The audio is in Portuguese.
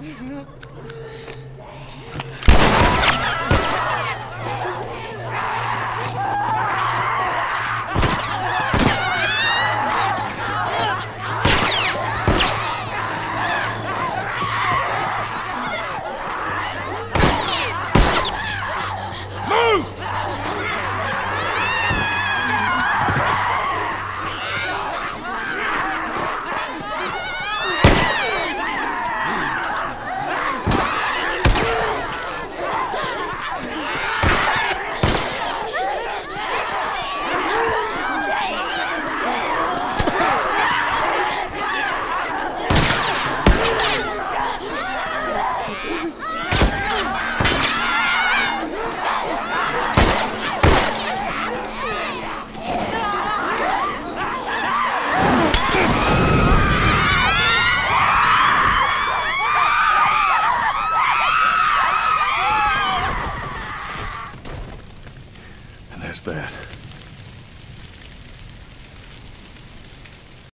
minutos. past that.